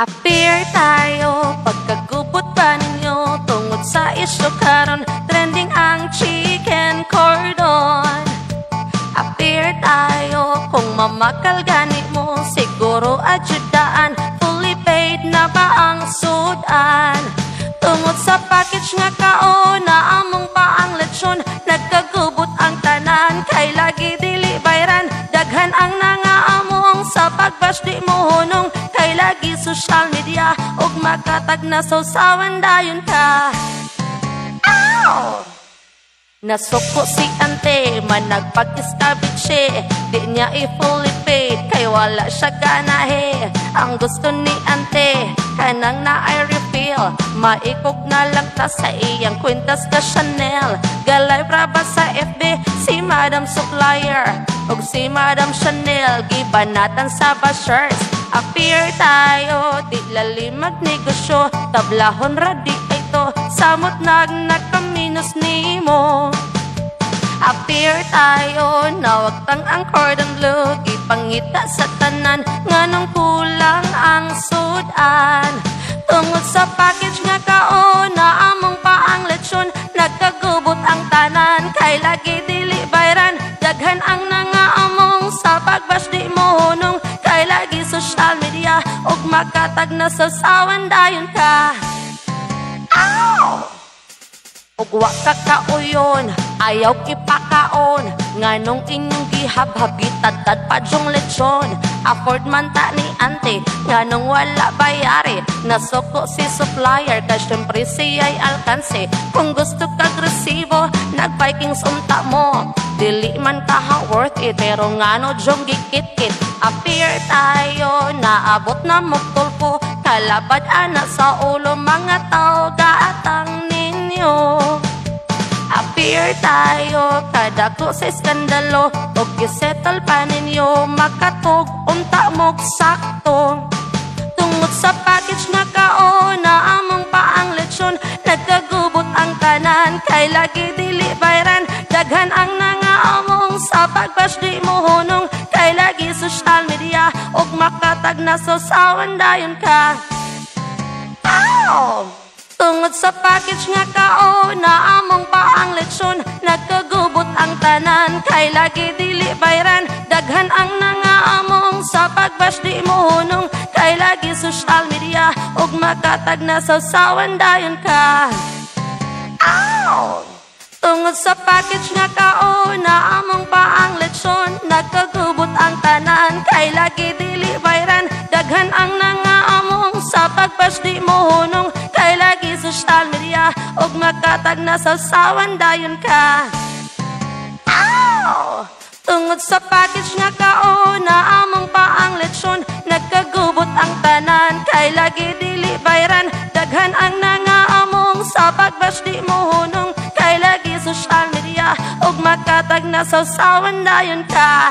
Appear tayo, pagkagubot pa ninyo Tungod sa isyo karon trending ang chicken kung mamakal gani mo Siguro adyudaan, fully paid na ba ang sudan? Tungod sa package nga kao na among pa ang lechon. Nagkagubot ang tanan, kay lagi dili bayran. Daghan ang nangaamong sa pagbash di mo hunong kay lagi social media ug makatag na sausawan dayon ka! Nasuko si ante, man nagpag-iskabitse Di niya i-fully kay wala siya ganahe. Ang gusto ni ante, kanang na I refill. Maikog na lang ta sa iyang kwintas ka Chanel. Galay braba sa FB, si Madam Supplier. Ug si Madam Chanel, gibanatan sa bashers. Appear tayo, di lalim magnegosyo Tablahon ra di ito, samot nag nakaminos nimo Appear tayo, nawagtang ang cordon blue Ipangita sa tanan, nganong kulang ang sudan. Tungod sa package nga kao na among pa ang lechon Nagkagubot ang tanan, kay lagi dili bayran. Daghan ang nangaamong sa pagbash di mo hunong Kay lagi social media, ug makatag na sa sawan dayon ka! Ug wa ka kauyon, ayaw kipakaon. Nganong inyong gihabhabitad tad padyong lechon. Afford man ta ni ante, nganong wala bayari. Nasuko si supplier, kay syempre siya'y alkanse. Kung gusto kag resibo, nag-vikings mo. Dili man ka ha worth it, pero ngano jong gikit-kit? Appear tayo, naabot na mo tulpo. Kalabad ana sa ulo, mga tao tayo, kada ko sa skandalo O gisettle pa ninyo, makatog, unta mong sakto. Tungod sa package nga kao na among pa ang lechon Nagkagubot ang tanan, kay lagi dili bayran Daghan ang nangaamong sa pagbash di mo hunong. Kay lagi social media, og makatag na sasawan dayon ka sa package nga kao na among pa ang lechon Nagkagubot ang tanan. Kay lagi dili bayran Daghan ang nangaamong sa pagbash di mo hunong Kay lagi social media ug makatag na sasawan dayon ka. Ow! Tungod sa package nga kao na among pa ang lechon Nagkagubot ang tanan. Kay lagi dili bayran Daghan ang nangaamong sa pagbash di mo social media ug makatag na sasawan dayon ka. Ow! Tungod sa package nga kao na among pa ang lechon Nagkagubot ang tanan kay lagi dili bayran Daghan ang nangaamong sa pagbash di mo hunong Kay lagi social media ug makatag na sasawan dayon ka